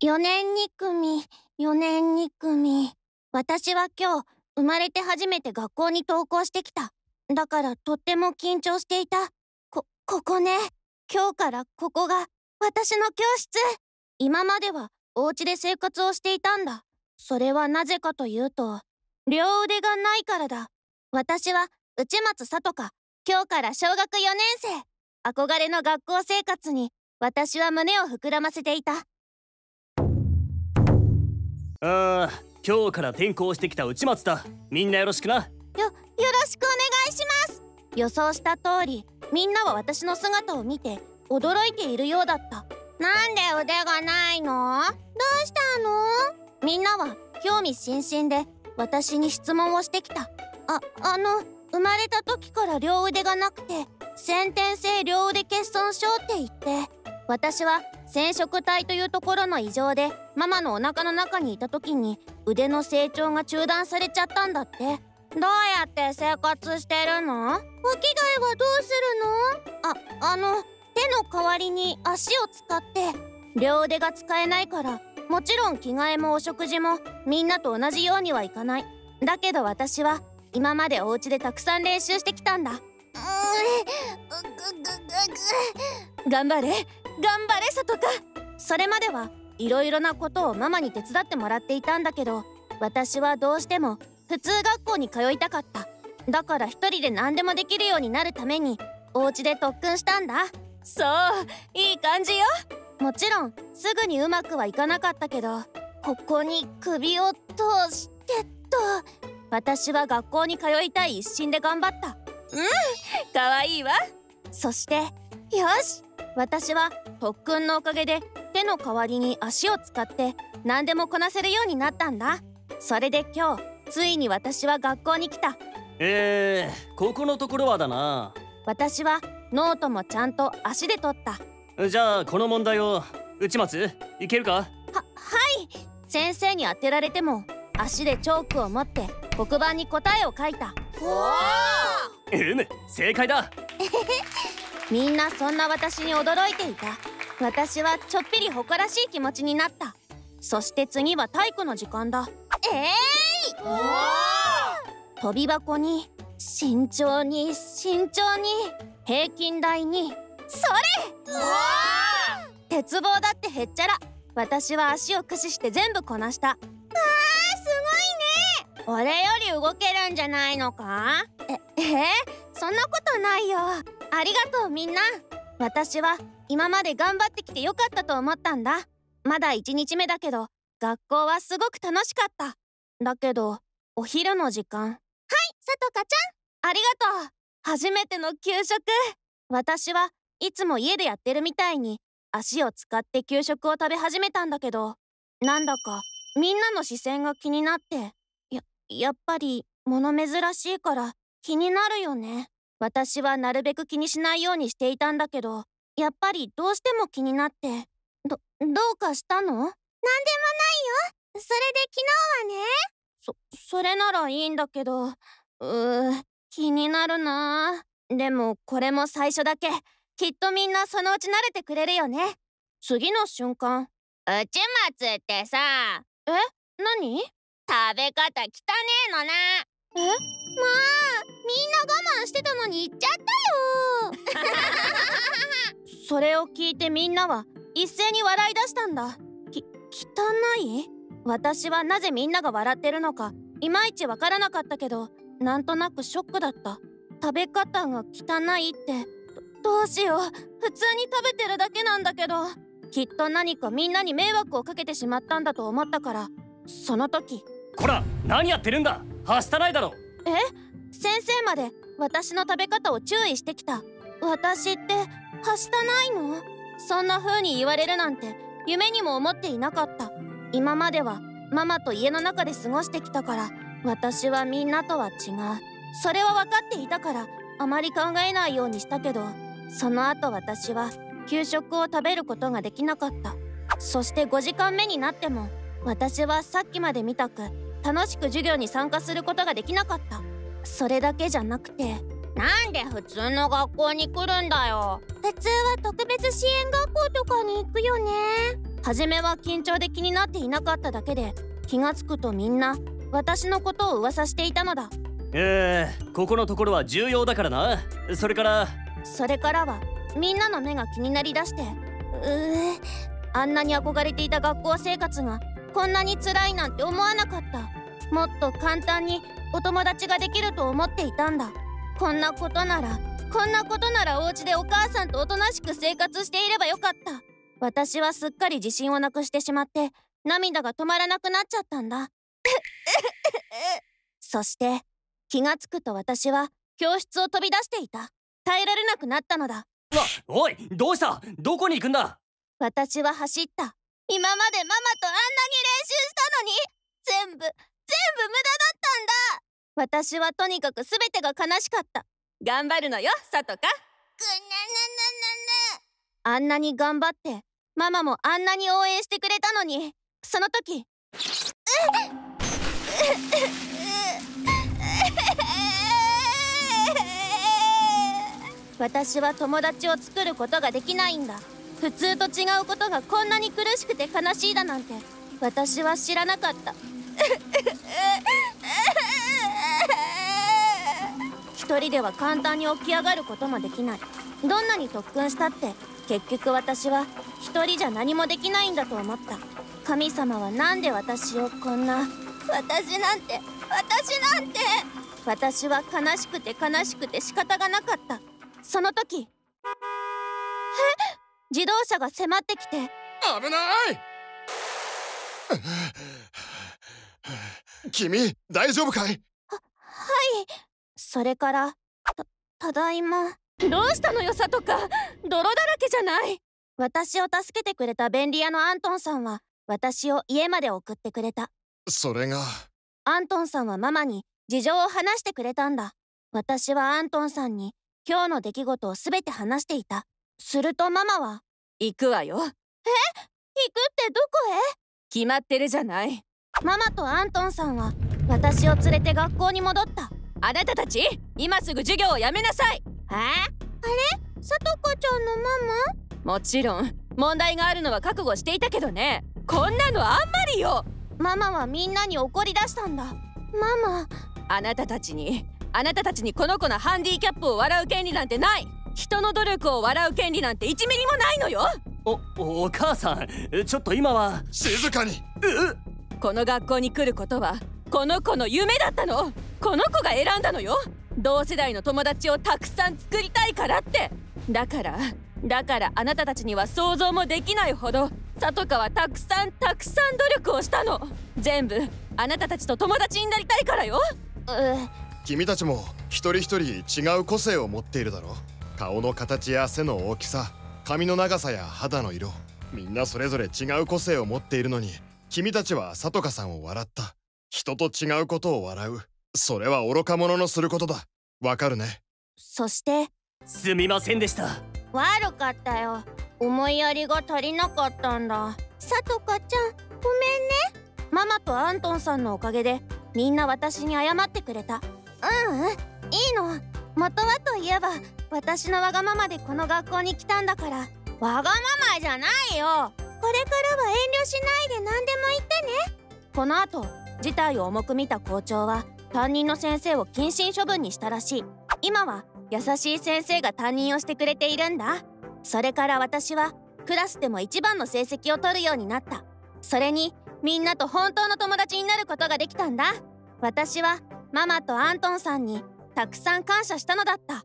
4年2組4年2組。私は今日生まれて初めて学校に登校してきた。だからとっても緊張していた。こここね。今日からここが私の教室。今まではお家で生活をしていたんだ。それはなぜかというと両腕がないからだ。私は内松里香。今日から小学4年生。憧れの学校生活に私は胸を膨らませていた。ああ今日から転校してきた内松だ。みんなよろしくな。よよろしくお願いします。予想した通りみんなは私の姿を見て驚いているようだった。なんで腕がないの？どうしたの？みんなは興味津々で私に質問をしてきた。ああの生まれた時から両腕がなくて先天性両腕欠損症って言って私は染色体というところの異常でママのお腹の中にいた時に腕の成長が中断されちゃったんだって。どうやって生活してるの？お着替えはどうするの？ああの手の代わりに足を使って両腕が使えないからもちろん着替えもお食事もみんなと同じようにはいかない。だけど私は今までお家でたくさん練習してきたんだ。頑張れ頑張れさとかそれまではいろいろなことをママに手伝ってもらっていたんだけど私はどうしても普通学校に通いたかった。だから一人で何でもできるようになるためにお家で特訓したんだ。そういい感じよ。もちろんすぐにうまくはいかなかったけどここに首を通してと。私は学校に通いたい一心で頑張った。うんかわいいわ。そしてよし！私は特訓のおかげで手の代わりに足を使って何でもこなせるようになったんだ。それで今日ついに私は学校に来た。えー、ここのところはだな。私はノートもちゃんと足で取った。じゃあこの問題を内松いけるか？ははい！先生に当てられても足でチョークを持って黒板に答えを書いた。おうむ正解だ みんなそんな私に驚いていた。私はちょっぴり誇らしい気持ちになった。そして次は体育の時間だ。ええー、飛び箱に慎重に慎重に平均台に。それ！鉄棒だってへっちゃら。私は足を駆使して全部こなした。あーすごいね！俺より動けるんじゃないのか？ええそんなことないよ。ありがとうみんな。私は今まで頑張ってきてよかったと思ったんだ。まだ1日目だけど学校はすごく楽しかった。だけどお昼の時間。はいさとかちゃん。ありがとう。初めての給食。私はいつも家でやってるみたいに足を使って給食を食べ始めたんだけど。なんだかみんなの視線が気になって。ややっぱり物珍しいから気になるよね。私はなるべく気にしないようにしていたんだけどやっぱりどうしても気になって。どどうかしたの？なんでもないよ。それで昨日はね。そそれならいいんだけど。うー気になるな。でもこれも最初だけ。きっとみんなそのうち慣れてくれるよね。次の瞬間。内松ってさ。え？何？食べ方汚ねえのな。え？まあ我慢してたのに言っちゃったよ。それを聞いてみんなは一斉に笑い出したんだ。き汚い？私はなぜみんなが笑ってるのかいまいちわからなかったけどなんとなくショックだった。食べ方が汚いって。どうしよう。普通に食べてるだけなんだけど。きっと何かみんなに迷惑をかけてしまったんだと思ったから。その時。こら何やってるんだ。はしたないだろえ？先生まで私の食べ方を注意してきた。私ってはしたないの？そんな風に言われるなんて夢にも思っていなかった。今まではママと家の中で過ごしてきたから私はみんなとは違う。それは分かっていたからあまり考えないようにしたけどその後私は給食を食べることができなかった。そして5時間目になっても私はさっきまで見たく楽しく授業に参加することができなかった。それだけじゃなくて。なんで普通の学校に来るんだよ。普通は特別支援学校とかに行くよね。初めは緊張で気になっていなかっただけで気がつくとみんな私のことを噂していたのだ。えー、ここのところは重要だからな。それからそれからはみんなの目が気になりだしてうーあんなに憧れていた学校生活がこんなに辛いなんて思わなかったもっと簡単にお友達ができると思っていたんだ。こんなことならこんなことならお家でお母さんとおとなしく生活していればよかった。私はすっかり自信をなくしてしまって涙が止まらなくなっちゃったんだ。そして気がつくと私は教室を飛び出していた。耐えられなくなったのだ。わおいどうした？どこに行くんだ？私は走った。今までママとあんなに練習したのに。全部全部無駄だったんだ。私はとにかく全てが悲しかった。頑張るのよさとか。あんなに頑張ってママもあんなに応援してくれたのにその時。私は友達を作ることができないんだ。普通と違うことがこんなに苦しくて悲しいだなんて私は知らなかった一人では簡単に起き上がることもできない。どんなに特訓したって結局私は一人じゃ何もできないんだと思った。神様は何で私をこんな私なんて私なんて私は悲しくて悲しくて仕方がなかった。その時え？自動車が迫ってきて。危ない！君大丈夫かい？はい。それからたただいま。どうしたのよさとか泥だらけじゃない？私を助けてくれた便利屋のアントンさんは私を家まで送ってくれた。それが。アントンさんはママに事情を話してくれたんだ。私はアントンさんに今日の出来事を全て話していた。するとママは行くわよ。行くってどこへ？決まってるじゃないママとアントンさんは私を連れて学校に戻った。あなたたち今すぐ授業をやめなさい。え？さとこちゃんのマもちろん。問題があるのは覚悟していたけどね。こんなのあんまりよ。ママはみんなに怒り出したんだ。ママ。あなたたちにあなたたちにこの子のハンディキャップを笑う権利なんてない。人の努力を笑う権利なんて1ミリもないのよ。おお母さんちょっと今は。静かに。うこの学校に来ることはこの子の夢だったの。この子が選んだのよ。同世代の友達をたくさん作りたいからって。だからだからあなたたちには想像もできないほど里香はたくさんたくさん努力をしたの。全部あなたたちと友達になりたいからよ。うん君たちも一人一人違う個性を持っているだろ顔の形や背の大きさ髪の長さや肌の色みんなそれぞれ違う個性を持っているのに君たちはさとかさんを笑った。人と違うことを笑う。それは愚か者のすることだ。わかるね？そして？すみませんでした。悪かったよ。思いやりが足りなかったんだ。さとかちゃんごめんね。ママとアントンさんのおかげでみんな私に謝ってくれた。うんうん。いいの。元はといえば私のわがままでこの学校に来たんだから。わがままじゃないよ。これからは遠慮しないで何でも言ってね。この後事態を重く見た校長は担任の先生を謹慎処分にしたらしい。今は優しい先生が担任をしてくれているんだ。それから私はクラスでも一番の成績を取るようになった。それにみんなと本当の友達になることができたんだ。私はママとアントンさんにたくさん感謝したのだった。